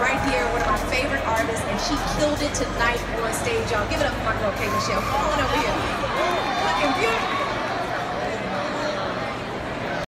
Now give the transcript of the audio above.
right here, one of my favorite artists, and she killed it tonight on stage, y'all. Give it up for my girl, K. Michelle. Come on over here.